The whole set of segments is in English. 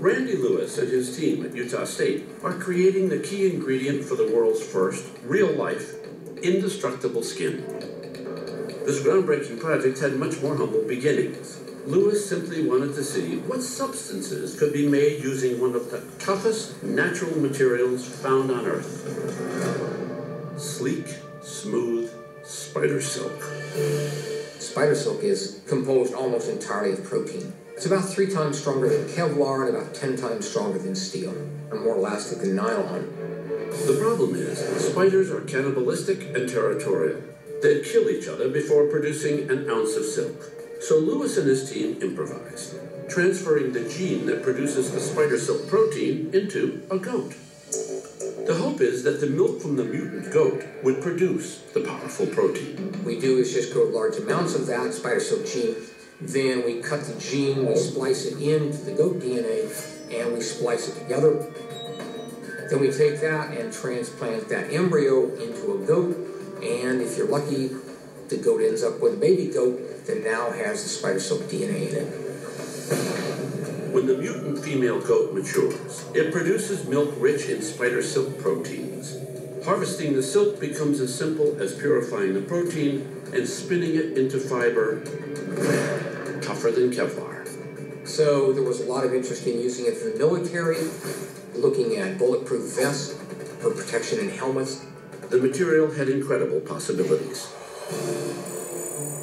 Randy Lewis and his team at Utah State are creating the key ingredient for the world's first real life, indestructible skin. This groundbreaking project had much more humble beginnings. Lewis simply wanted to see what substances could be made using one of the toughest natural materials found on Earth sleek, smooth spider silk. Spider silk is composed almost entirely of protein. It's about three times stronger than Kevlar and about 10 times stronger than steel, and more elastic than nylon. The problem is, spiders are cannibalistic and territorial. They'd kill each other before producing an ounce of silk. So Lewis and his team improvised, transferring the gene that produces the spider silk protein into a goat. The hope is that the milk from the mutant goat would produce the powerful protein. We do is just grow large amounts of that spider silk gene, then we cut the gene, we splice it into the goat DNA, and we splice it together. Then we take that and transplant that embryo into a goat, and if you're lucky, the goat ends up with a baby goat that now has the spider silk DNA in it. When the mutant female goat matures, it produces milk rich in spider silk proteins. Harvesting the silk becomes as simple as purifying the protein and spinning it into fiber tougher than Kevlar. So there was a lot of interest in using it for the military, looking at bulletproof vests for protection in helmets. The material had incredible possibilities.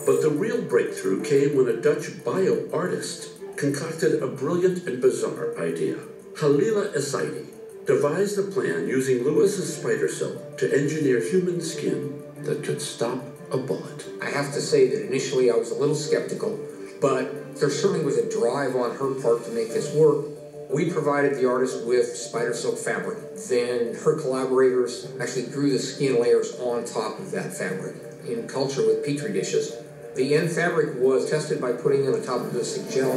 But the real breakthrough came when a Dutch bioartist concocted a brilliant and bizarre idea. Jalila Essaidi devised a plan using Lewis's spider silk to engineer human skin that could stop a bullet. I have to say that initially I was a little skeptical, but there certainly was a drive on her part to make this work. We provided the artist with spider silk fabric. Then her collaborators actually grew the skin layers on top of that fabric in culture with petri dishes. The end fabric was tested by putting it on top of this gel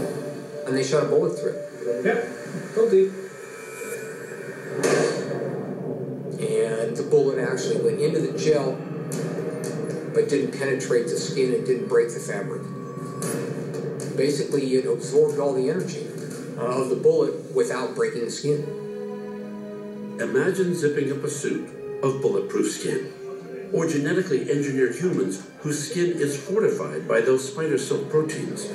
and they shot a bullet through it. Yep, deep. And the bullet actually went into the gel, but didn't penetrate the skin and didn't break the fabric. Basically, it absorbed all the energy of the bullet without breaking the skin. Imagine zipping up a suit of bulletproof skin, or genetically engineered humans whose skin is fortified by those spider silk proteins.